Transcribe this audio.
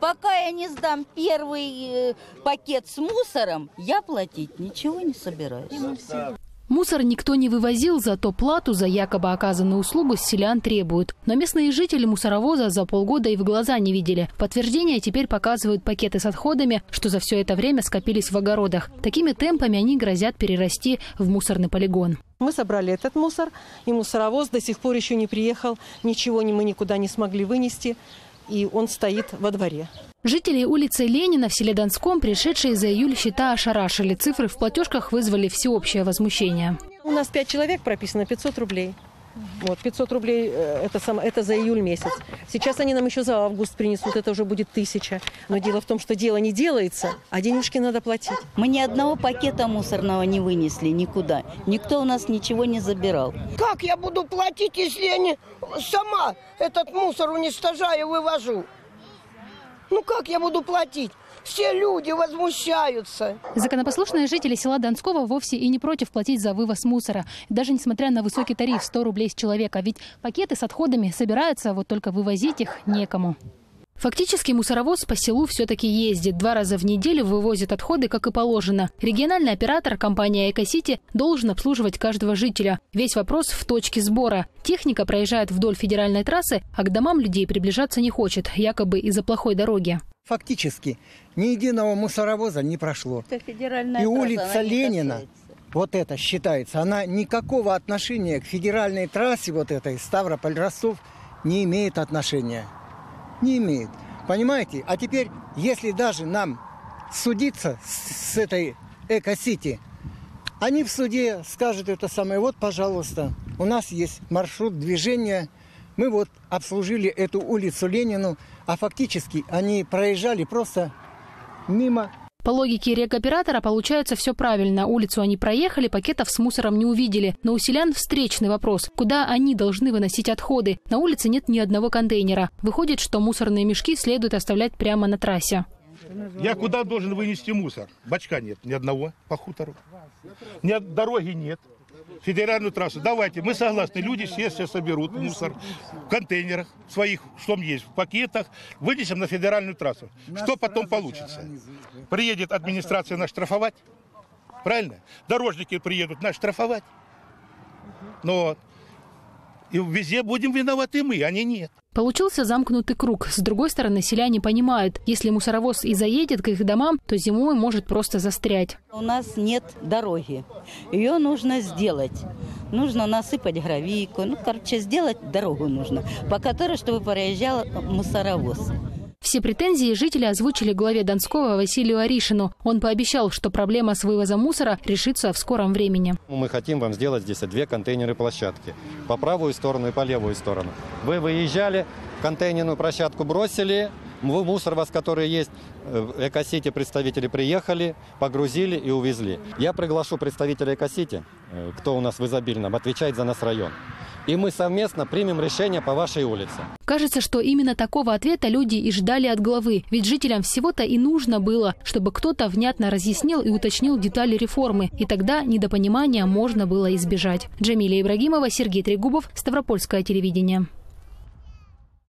Пока я не сдам первый э, пакет с мусором, я платить ничего не собираюсь. Мусор никто не вывозил, зато плату за якобы оказанную услугу с селян требуют. Но местные жители мусоровоза за полгода и в глаза не видели. Подтверждение теперь показывают пакеты с отходами, что за все это время скопились в огородах. Такими темпами они грозят перерасти в мусорный полигон. Мы собрали этот мусор, и мусоровоз до сих пор еще не приехал. Ничего мы никуда не смогли вынести, и он стоит во дворе. Жители улицы Ленина в селе Донском, пришедшие за июль счета ошарашили. Цифры в платежках вызвали всеобщее возмущение. У нас пять человек прописано 500 рублей. Вот, 500 рублей э, это, сам, это за июль месяц. Сейчас они нам еще за август принесут, это уже будет тысяча. Но дело в том, что дело не делается, а денежки надо платить. Мы ни одного пакета мусорного не вынесли никуда. Никто у нас ничего не забирал. Как я буду платить, если я не сама этот мусор уничтожаю, вывожу? Ну как я буду платить? Все люди возмущаются. Законопослушные жители села Донского вовсе и не против платить за вывоз мусора. Даже несмотря на высокий тариф 100 рублей с человека. Ведь пакеты с отходами собираются, вот только вывозить их некому. Фактически мусоровоз по селу все-таки ездит. Два раза в неделю вывозит отходы, как и положено. Региональный оператор, компания «Экосити», должен обслуживать каждого жителя. Весь вопрос в точке сбора. Техника проезжает вдоль федеральной трассы, а к домам людей приближаться не хочет, якобы из-за плохой дороги. Фактически ни единого мусоровоза не прошло. Это федеральная И улица Ленина, касается. вот это считается, она никакого отношения к федеральной трассе вот этой Ставрополь-Ростов не имеет отношения. Не имеет. Понимаете? А теперь, если даже нам судиться с, с этой Эко-Сити, они в суде скажут это самое, вот, пожалуйста, у нас есть маршрут движения, мы вот обслужили эту улицу Ленину, а фактически они проезжали просто мимо По логике рекоператора получается все правильно. Улицу они проехали, пакетов с мусором не увидели. Но у селян встречный вопрос. Куда они должны выносить отходы? На улице нет ни одного контейнера. Выходит, что мусорные мешки следует оставлять прямо на трассе. Я куда должен вынести мусор? Бачка нет, ни одного по хутору. Ни дороги нет. Федеральную трассу. Давайте, мы согласны, люди все, все соберут мусор в контейнерах своих, что есть, в пакетах, вынесем на федеральную трассу. Что потом получится? Приедет администрация нас штрафовать, правильно? Дорожники приедут нас штрафовать. Но и везде будем виноваты мы, а не нет. Получился замкнутый круг. С другой стороны, селяне понимают, если мусоровоз и заедет к их домам, то зимой может просто застрять. У нас нет дороги. Ее нужно сделать. Нужно насыпать гравийку. Ну, короче, сделать дорогу нужно, по которой, чтобы проезжал мусоровоз. Все претензии жители озвучили главе Донского Василию Аришину. Он пообещал, что проблема с вывозом мусора решится в скором времени. Мы хотим вам сделать здесь две контейнеры площадки. По правую сторону и по левую сторону. Вы выезжали, контейнерную площадку бросили, мусор у вас, который есть, э, Экосити представители приехали, погрузили и увезли. Я приглашу представителя Экосити, э, кто у нас в изобильном, отвечает за нас район. И мы совместно примем решение по вашей улице. Кажется, что именно такого ответа люди и ждали от главы. Ведь жителям всего-то и нужно было, чтобы кто-то внятно разъяснил и уточнил детали реформы. И тогда недопонимания можно было избежать. Джамилия Ибрагимова, Сергей Трегубов, Ставропольское телевидение.